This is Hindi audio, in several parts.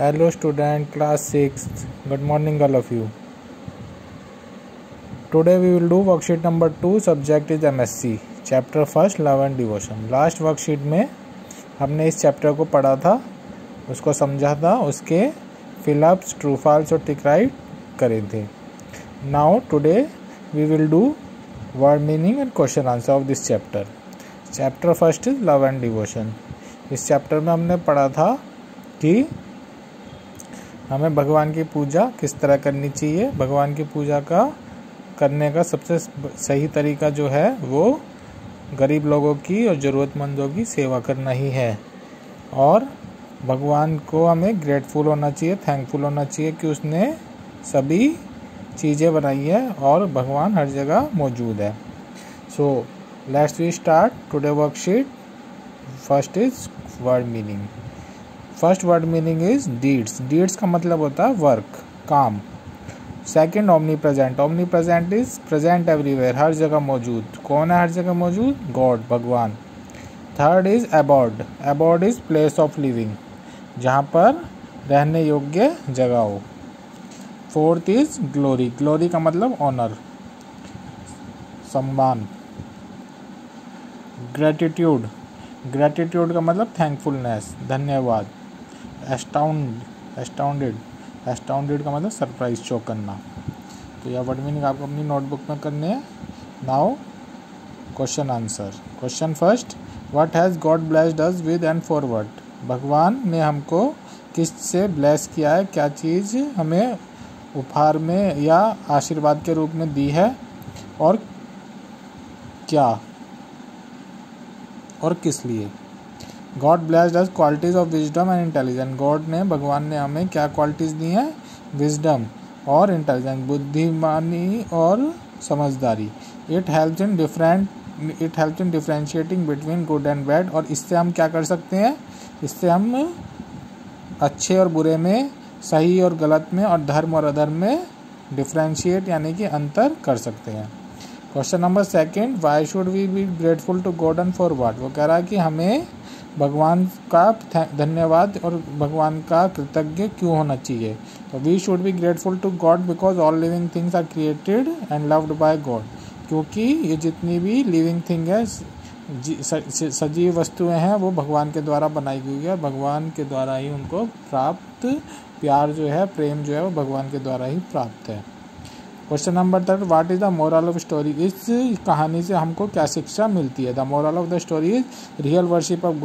Hello student class six good morning all of you today we will do worksheet number two subject is MSC chapter first love and devotion last worksheet में हमने इस चैप्टर को पढ़ा था, उसको समझा था, उसके फिलअप्स ट्रूफॉल्स और टिकराइट करे थे। Now today we will do word meaning and question answer of this chapter chapter first is love and devotion इस चैप्टर में हमने पढ़ा था कि हमें भगवान की पूजा किस तरह करनी चाहिए? भगवान की पूजा का करने का सबसे सही तरीका जो है, वो गरीब लोगों की और ज़रूरतमंदों की सेवा करना ही है। और भगवान को हमें ग्रेटफुल होना चाहिए थैंकफुल होना चाहिए कि उसने सभी चीज़ें बनाई है और भगवान हर जगह मौजूद है। So let's we start today worksheet first is word meaning first word meaning is deeds. Deeds का मतलब होता है वर्क, काम। Second omnipresent omnipresent is present everywhere हर जगह मौजूद। कौन है हर जगह मौजूद? गॉड भगवान। Third is abode abode is place of living जहाँ पर रहने योग्य जगह हो। फोर्थ इज़ ग्लोरी ग्लोरी का मतलब ऑनर सम्मान। ग्रेटिट्यूड ग्रेटिट्यूड का मतलब थैंकफुलनेस धन्यवाद। एस्टाउंड एस्टाउंडेड एस्टाउंडेड का मतलब सरप्राइज़ शो करना। तो यह वर्ड मीनिंग आपको अपनी नोटबुक में करने हैं। Now question answer question first what has God blessed us with and forward भगवान ने हमको किस से ब्लेस किया है? क्या चीज़ हमें उपहार में या आशीर्वाद के रूप में दी है? और क्या? और किस लिए? God blessed us qualities of wisdom and intelligence God ने, भगवान ने हमें क्या क्वालिटीज दी हैं? विजडम और इंटेलिजेंस बुद्धिमानी और समझदारी। It help in different it help in differentiating between good and bad और इससे हम क्या कर सकते हैं? इससे हम अच्छे और बुरे में, सही और गलत में और धर्म और अधर्म में डिफ्रेंशिएट यानी कि अंतर कर सकते हैं। Question number second why should we be grateful to God and for what वो कह रहा है कि हमें भगवान का धन्यवाद और भगवान का कृतज्ञ क्यों होना चाहिए? तो we should be grateful to God because all living things are created and loved by God क्योंकि ये जितनी भी लिविंग थिंग है सजीव वस्तुएँ हैं, वो भगवान के द्वारा बनाई गई है भगवान के द्वारा ही उनको प्राप्त, प्यार जो है, प्रेम जो है, वो भगवान के द्वारा ही प्राप्त है। Question number third what is the moral of story इस कहानी से हमको क्या शिक्षा मिलती है? The moral of the story is real worship of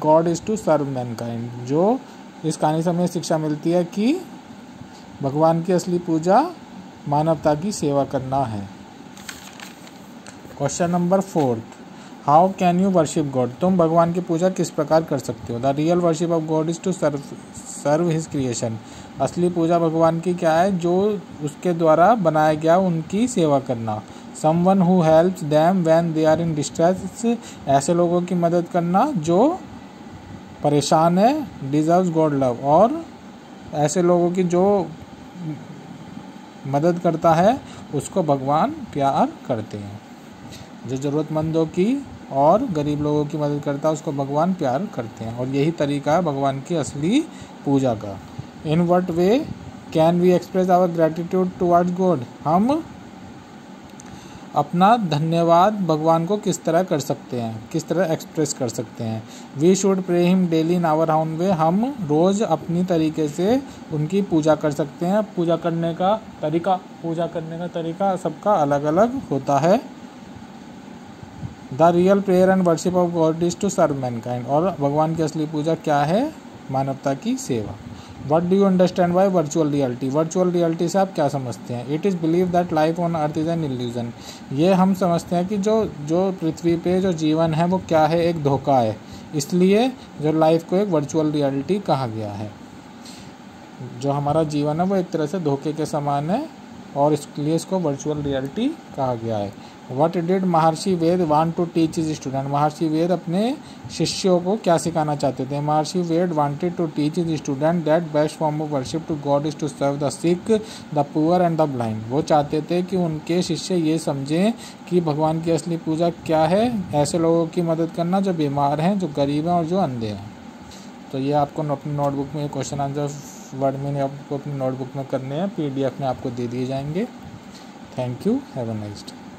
God is to serve mankind जो इस कहानी से हमें शिक्षा मिलती है कि भगवान की असली पूजा मानवता की सेवा करना है। Question number fourth how can you worship God तुम भगवान की पूजा किस प्रकार कर सकते हो? The real worship of God is to serve serve his creation असली पूजा भगवान की क्या है? जो उसके द्वारा बनाया गया उनकी सेवा करना। Someone who helps them when they are in distress ऐसे लोगों की मदद करना जो परेशान है डिजर्व गॉड लव और ऐसे लोगों की जो मदद करता है, उसको भगवान प्यार करते हैं। जो ज़रूरतमंदों की और गरीब लोगों की मदद करता है, उसको भगवान प्यार करते हैं। और यही तरीका है भगवान की असली पूजा का। In what way can we express our gratitude towards God हम अपना धन्यवाद भगवान को किस तरह कर सकते हैं, किस तरह एक्सप्रेस कर सकते हैं। We should pray him daily in our own way हम रोज़ अपनी तरीके से उनकी पूजा कर सकते हैं। पूजा करने का तरीका, पूजा करने का तरीका सबका अलग अलग होता है। The real prayer and worship of God is to serve mankind. और भगवान की असली पूजा क्या है? मानवता की सेवा। What do you understand by virtual reality virtual reality से आप क्या समझते हैं? It is believe that life on earth is an illusion ये हम समझते हैं कि जो जो पृथ्वी पे जो जीवन है, वो क्या है? एक धोखा है। इसलिए जो लाइफ को एक वर्चुअल रियलिटी कहा गया है। जो हमारा जीवन है, वो एक तरह से धोखे के समान है। और इसलिए इसको वर्चुअल रियलिटी कहा गया है। What did Maharishi Ved want to teach his student Maharishi Ved अपने शिष्यों को क्या सिखाना चाहते थे? Maharishi Ved wanted to teach his student that best form of worship to God is to serve the sick the poor and the blind वो चाहते थे कि उनके शिष्य ये समझें कि भगवान की असली पूजा क्या है। ऐसे लोगों की मदद करना जो बीमार हैं, जो गरीब हैं और जो अंधे हैं। तो ये आपको अपनी नोटबुक में क्वेश्चन आंसर वर्ड मैंने आपको अपनी नोटबुक में करने हैं पीडीएफ में आपको दे दिए जाएँगे। Thank you have a nice day